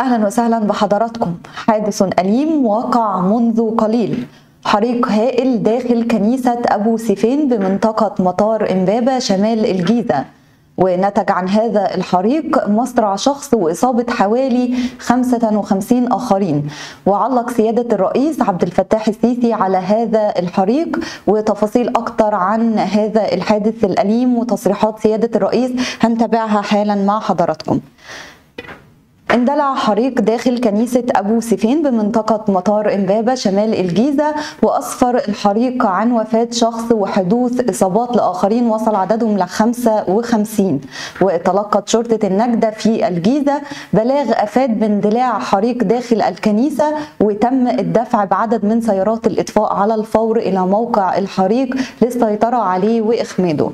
أهلا وسهلا بحضراتكم. حادث أليم وقع منذ قليل. حريق هائل داخل كنيسة أبو سيفين بمنطقة مطار إمبابة شمال الجيزة. ونتج عن هذا الحريق مصرع شخص وإصابة حوالي 55 آخرين. وعلق سيادة الرئيس عبد الفتاح السيسي على هذا الحريق. وتفاصيل أكتر عن هذا الحادث الأليم وتصريحات سيادة الرئيس هنتابعها حالا مع حضراتكم. اندلع حريق داخل كنيسة أبو سيفين بمنطقة مطار إمبابة شمال الجيزة وأسفر الحريق عن وفاة شخص وحدوث إصابات لآخرين وصل عددهم ل 55 وتلقت شرطة النجدة في الجيزة بلاغ أفاد باندلاع حريق داخل الكنيسة وتم الدفع بعدد من سيارات الإطفاء على الفور إلى موقع الحريق للسيطرة عليه وإخماده.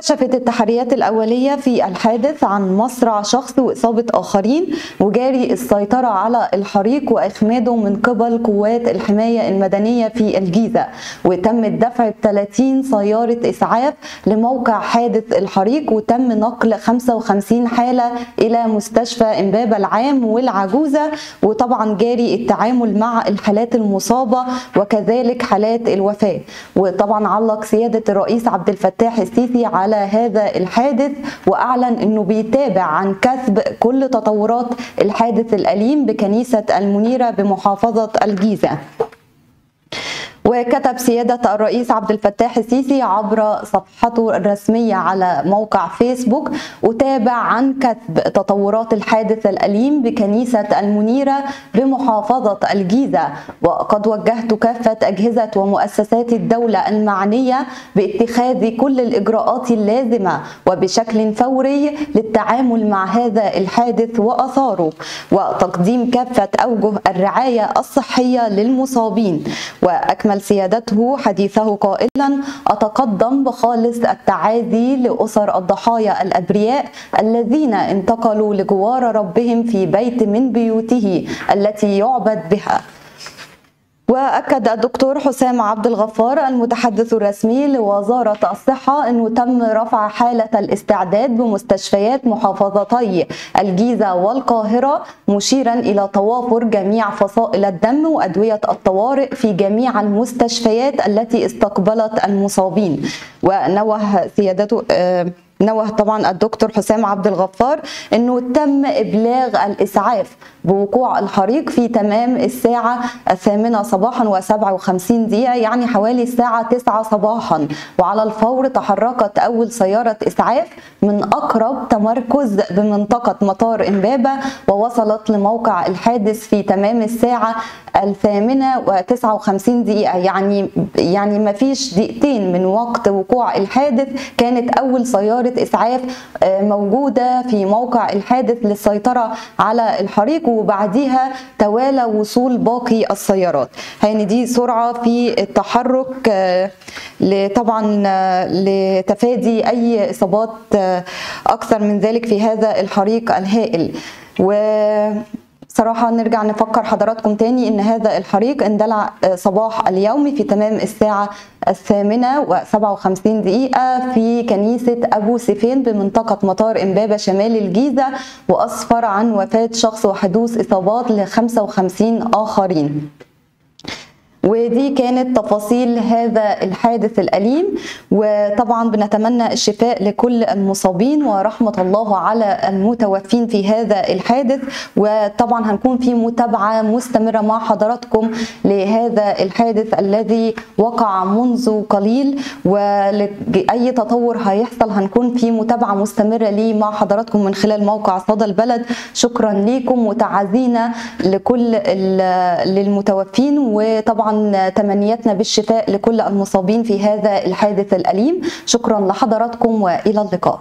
كشفت التحريات الأولية في الحادث عن مصرع شخص وإصابة آخرين وجاري السيطرة على الحريق وإخماده من قبل قوات الحماية المدنية في الجيزة. وتم الدفع ب 30 سيارة إسعاف لموقع حادث الحريق وتم نقل 55 حالة إلى مستشفى إمبابة العام والعجوزة. وطبعا جاري التعامل مع الحالات المصابة وكذلك حالات الوفاة. وطبعا علق سيادة الرئيس عبد الفتاح السيسي على هذا الحادث وأعلن إنه بيتابع عن كسب كل تطورات الحادث الأليم بكنيسة المنيرة بمحافظة الجيزة. وكتب سيادة الرئيس عبد الفتاح السيسي عبر صفحته الرسمية على موقع فيسبوك أتابع عن كتب تطورات الحادث الأليم بكنيسة المنيرة بمحافظة الجيزة. وقد وجهت كافة أجهزة ومؤسسات الدولة المعنية باتخاذ كل الإجراءات اللازمة وبشكل فوري للتعامل مع هذا الحادث وأثاره. وتقديم كافة أوجه الرعاية الصحية للمصابين. وأكمل أكمل سيادته حديثه قائلا أتقدم بخالص التعازي لأسر الضحايا الأبرياء الذين انتقلوا لجوار ربهم في بيت من بيوته التي يعبد بها. وأكد الدكتور حسام عبد الغفار المتحدث الرسمي لوزارة الصحة إنه تم رفع حالة الاستعداد بمستشفيات محافظتي الجيزة والقاهرة مشيرا إلى توافر جميع فصائل الدم وأدوية الطوارئ في جميع المستشفيات التي استقبلت المصابين. ونوه سيادته آه نوه طبعا الدكتور حسام عبد الغفار إنه تم إبلاغ الإسعاف بوقوع الحريق في تمام الساعة الثامنة صباحا و57 دقيقة يعني حوالي الساعة 9 صباحا. وعلى الفور تحركت أول سيارة إسعاف من أقرب تمركز بمنطقة مطار امبابه ووصلت لموقع الحادث في تمام الساعة الثامنة و59 دقيقة. يعني يعني ما فيش دقيقتين من وقت وقوع الحادث كانت أول سيارة إسعاف موجودة في موقع الحادث للسيطرة على الحريق وبعديها توالى وصول باقي السيارات. يعني دي سرعة في التحرك طبعا لتفادي أي إصابات أكثر من ذلك في هذا الحريق الهائل. و صراحة نرجع نفكر حضراتكم تاني إن هذا الحريق اندلع صباح اليوم في تمام الساعة الثامنة و57 دقيقة في كنيسة أبو سيفين بمنطقة مطار إمبابة شمال الجيزة وأسفر عن وفاة شخص وحدوث إصابات ل 55 آخرين. ودي كانت تفاصيل هذا الحادث الأليم وطبعا بنتمنى الشفاء لكل المصابين ورحمة الله على المتوفين في هذا الحادث. وطبعا هنكون في متابعة مستمرة مع حضراتكم لهذا الحادث الذي وقع منذ قليل. ولأي تطور هيحصل هنكون في متابعة مستمرة ليه مع حضراتكم من خلال موقع صدى البلد. شكرا لكم وتعازينا لكل للمتوفين. وطبعا طبعا تمنياتنا بالشفاء لكل المصابين في هذا الحادث الأليم. شكرا لحضراتكم وإلى اللقاء.